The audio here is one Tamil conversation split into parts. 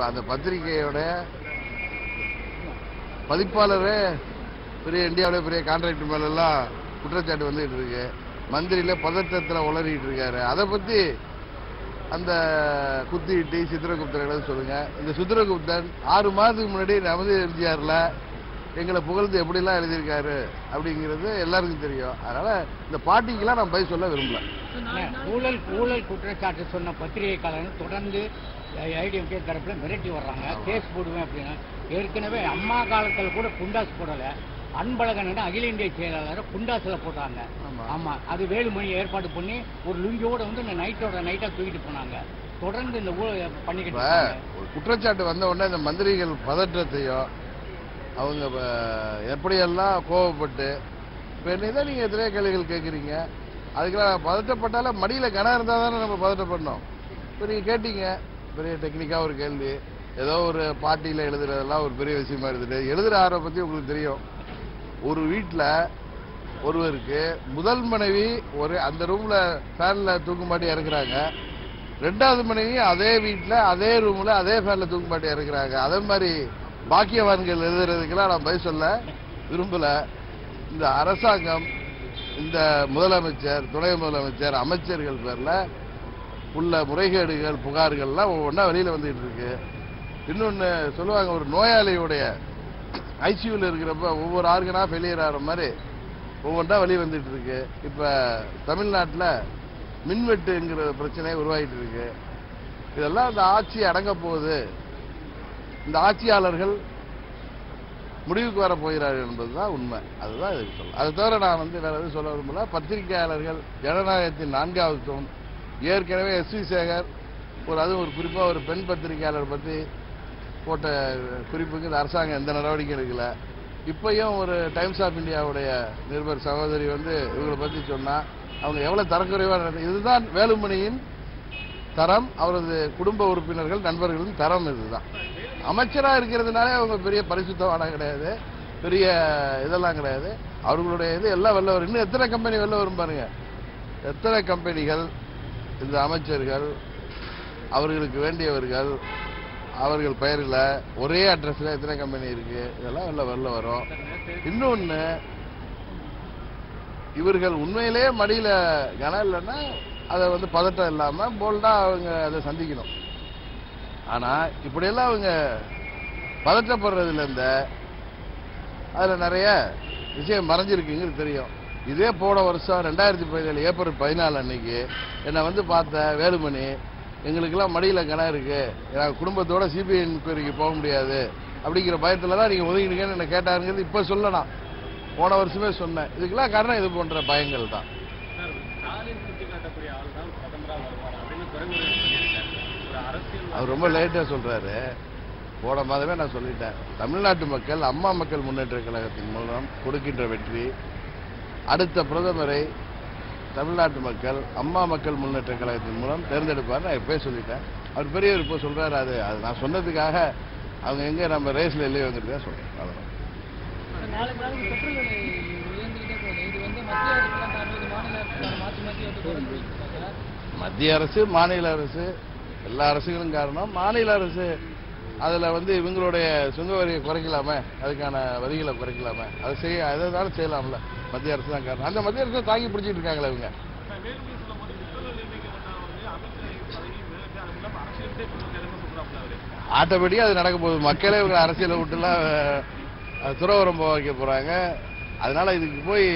இப்போ அந்த பத்திரிகையோட பதிப்பாளரே பெரிய இந்தியாவிலே பெரிய கான்ட்ராக்டர் மேலெல்லாம் குற்றச்சாட்டு வந்துகிட்டு இருக்கு. மந்திரியில் பதட்டத்தில் உளறிட்டு இருக்காரு. அதை பற்றி அந்த குத்திட்டு சித்திரகுப்தன் சொல்லுங்கள் இந்த சித்திரகுப்தன் ஆறு மாதத்துக்கு முன்னாடி நமது எம்ஜிஆரில் எங்களை புகழ்ந்து எப்படிலாம் எழுதியிருக்காரு அப்படிங்கிறது எல்லாருக்கும் தெரியும். அதனால இந்த பாட்டிக்கெல்லாம் நான் பதில் சொல்ல விரும்பல. ஊழல் ஊழல் குற்றச்சாட்டு சொன்ன பத்திரிகைக்காரர்கள் தொடர்ந்து ஐடிஎம்கே தரப்புல மிரட்டி வர்றாங்க. கேஸ் போடுவேன் அப்படின்னா ஏற்கனவே அம்மா காலத்துல கூட குண்டாஸ் போடல. அன்பழகன் அகில இந்திய செயலாளர் குண்டாஸ்ல போட்டாங்க. ஆமா. அது வேலுமணி ஏற்பாடு பண்ணி ஒரு லுங்கியோட வந்து இந்த நைட்டோட நைட்டா தூக்கிட்டு போனாங்க. தொடர்ந்து இந்த ஊழல் பண்ணிக்கிட்டு ஒரு குற்றச்சாட்டு வந்த உடனே இந்த மந்திரிகள் பதற்றத்தையும் அவங்க எப்படியெல்லாம் கோவப்பட்டு இப்போ என்னதான் நீங்கள் எத்தனையோ கேள்விகள் கேட்குறீங்க. அதுக்கெல்லாம் பதட்டப்பட்டால மடியில் கனம் இருந்தால் தானே நம்ம பதட்டப்படணும். இப்போ நீங்கள் கேட்டீங்க பெரிய டெக்னிக்காக ஒரு கேள்வி. ஏதோ ஒரு பார்ட்டியில் எழுதுறதெல்லாம் ஒரு பெரிய விஷயமா இருந்துட்டு எழுதுகிற ஆர்வம் பற்றி உங்களுக்கு தெரியும். ஒரு வீட்டில் ஒருவருக்கு முதல் மனைவி ஒரு அந்த ரூமில் ஃபேனில் தூக்குமாட்டி இறக்குறாங்க. ரெண்டாவது மனைவி அதே வீட்டில் அதே ரூமில் அதே ஃபேனில் தூக்குமாட்டி இறக்குறாங்க. அதே மாதிரி பாக்கியவான்கள் எழுதுறதுக்கெல்லாம் நான் பதில் சொல்ல விரும்பல. இந்த அரசாங்கம் இந்த முதலமைச்சர் துணை முதலமைச்சர் அமைச்சர்கள் பேர்ல உள்ள முறைகேடுகள் புகார்கள்லாம் ஒவ்வொன்றா வெளியில வந்துட்டு இருக்கு. இன்னொன்னு சொல்லுவாங்க ஒரு நோயாளியுடைய ஐசியூல இருக்கிறப்ப ஒவ்வொரு ஆர்கனா ஃபெயிலியர் ஆகிற மாதிரி ஒவ்வொன்றா வெளியே வந்துட்டு இருக்கு. இப்ப தமிழ்நாட்டில் மின்வெட்டுங்கிற பிரச்சனை உருவாகிட்டு இருக்கு. இதெல்லாம் அந்த ஆட்சி அடங்க போகுது. இந்த ஆட்சியாளர்கள் முடிவுக்கு வர போகிறார்கள் என்பதுதான் உண்மை. அதுதான் இதுக்கு சொல்லலாம் அதை தவிர நான் வந்து வேற எதுவும் சொல்ல விரும்பல. பத்திரிகையாளர்கள் ஜனநாயகத்தின் நான்காவது தூண் ஏற்கனவே எஸ் வி சேகர் ஒரு அதுவும் ஒரு குறிப்பாக ஒரு பெண் பத்திரிகையாளர் பற்றி போட்ட குறிப்புக்கு இந்த அரசாங்கம் எந்த நடவடிக்கையும் எடுக்கல. இப்பயும் ஒரு டைம்ஸ் ஆஃப் இந்தியாவுடைய நிருபர் சகோதரி வந்து இவங்களை பற்றி சொன்னால் அவங்க எவ்வளோ தரக்குறைவாக இதுதான் வேலுமணியின் தரம் அவரது குடும்ப உறுப்பினர்கள் நண்பர்களின் தரம் இதுதான். அமைச்சரா இருக்கிறதுனாலே அவங்க பெரிய பரிசுத்தவானா கிடையாது. பெரிய இதெல்லாம் கிடையாது. அவர்களுடைய இது எல்லாம் வெளில வரும். இன்னும் எத்தனை கம்பெனி வெளில வரும் பாருங்க. எத்தனை கம்பெனிகள் இந்த அமைச்சர்கள் அவர்களுக்கு வேண்டியவர்கள் அவர்கள் பெயரில் ஒரே அட்ரஸ்ல எத்தனை கம்பெனி இருக்கு? இதெல்லாம் வெளில வெளில வரும். இன்னொன்னு இவர்கள் உண்மையிலேயே மடியில கனம் இல்லைன்னா அதை வந்து பதட்டம் இல்லாமல் போல்டா அவங்க அதை சந்திக்கணும். ஆனா இப்படியெல்லாம் அவங்க பதட்டப்படுறதுல இருந்த அதுல நிறைய விஷயம் மறைஞ்சிருக்குங்கிறது தெரியும். இதே போன வருஷம் ரெண்டாயிரத்தி பதினேழு ஏப்ரல் பதினாலு அன்னைக்கு என்னை வந்து பார்த்த வேலுமணி எங்களுக்கெல்லாம் மடியில் கணம் இருக்கு. நாங்கள் குடும்பத்தோட சிபிஐ என்கொயரிக்கு போக முடியாது. அப்படிங்கிற பயத்துல தான் நீங்கள் ஒதுங்கிடுங்கன்னு என்ன கேட்டாருங்கிறது இப்போ சொல்லலாம். போன வருஷமே சொன்னேன். இதுக்கெல்லாம் காரணம் இது போன்ற பயங்கள் தான் தான் அவர் ரொம்ப லேட்டா சொல்றாரு. போன மாதமே நான் சொல்லிட்டேன். தமிழ்நாட்டு மக்கள் அம்மா மக்கள் முன்னேற்ற கழகத்தின் மூலம் கொடுக்கின்ற வெற்றி அடுத்த பிரதமரை தமிழ்நாட்டு மக்கள் அம்மா மக்கள் முன்னேற்ற கழகத்தின் மூலம் தேர்ந்தெடுப்பார் நான் எப்பயே சொல்லிட்டேன். அவர் பெரியவர் இப்போ சொல்றாரு அது அது நான் சொன்னதுக்காக அவங்க எங்க நம்ம ரேஸ்ல இல்லையோங்கிறத வந்து குறைஞ்சு இருக்காங்க மத்திய அரசு மாநில அரசு எல்லா அரசுகளும் காரணம். மாநில அரசு அதுல வந்து இவங்களுடைய சுங்க வரியை குறைக்கலாமே அதுக்கான வரிகளை குறைக்கலாமே. அதை செய்ய அதை தானே செய்யலாம்ல. மத்திய அரசு தான் காரணம். அந்த மத்திய அரசு தாங்கி பிடிச்சிட்டு இருக்காங்களே இவங்க. வேலைக்கு அது நடக்க போகுது. மக்களே இவங்க அரசியலை விட்டுலாம் துறவரம் போக வைக்க போறாங்க. அதனால இதுக்கு போய்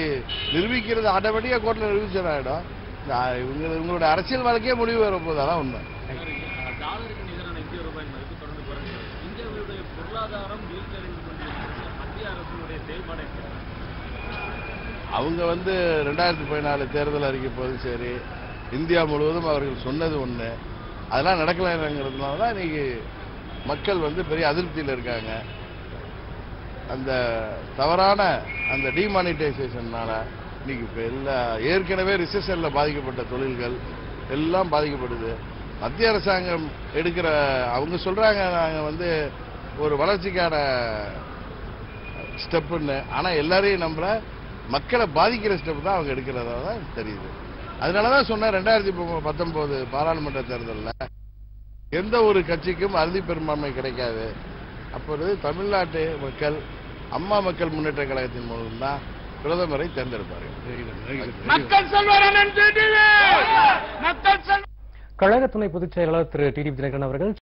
நிரூபிக்கிறது ஆட்டோமேட்டிக்கா கோர்ட்ல நிரூபிச்சது ஆயிடும் இந்த, அஹ், இவங்க இவங்களோட அரசியல் வாழ்க்கையே முடிவு வர போகுது அதான் உண்மை. பொருளாதாரம் வீழ்ச்சியடைந்து கொண்டிருக்கிறது மத்திய அரசினுடைய செயல்பாடு அவங்க வந்து ரெண்டாயிரத்தி பதினாலு தேர்தல் அறிக்கை போதும் சரி இந்தியா முழுவதும் அவர்கள் சொன்னது ஒண்ணு. அதெல்லாம் நடக்கலைங்கிறதுனால தான் இன்னைக்கு மக்கள் வந்து பெரிய அதிருப்தியில் இருக்காங்க. அந்த தவறான அந்த டிமானிட்டைசேஷன்னால இன்னைக்கு எல்லா ஏற்கனவே ரிசெஷனில் பாதிக்கப்பட்ட தொழில்கள் எல்லாம் பாதிக்கப்படுது. மத்திய அரசாங்கம் எடுக்கிற அவங்க சொல்றாங்க நாங்க வந்து ஒரு வளர்ச்சிக்கான ஸ்டெப்புன்னு. ஆனா எல்லாரையும் நம்பல மக்களை பாதிக்கிற ஸ்டெப் தான் அவங்க எடுக்கிறதா தான் தெரியுது. அதனாலதான் சொன்னேன் ரெண்டாயிரத்தி பத்தொன்பது பாராளுமன்ற தேர்தலில் எந்த ஒரு கட்சிக்கும் அறுதி பெரும்பான்மை கிடைக்காது. அப்பொழுது தமிழ்நாட்டு மக்கள் அம்மா மக்கள் முன்னேற்ற கழகத்தின் மூலம்தான் பிரதமரை தேர்ந்தெடுப்பார்கள். கழக துணை பொதுச் செயலாளர் திரு டி டி தினகரன் அவர்கள்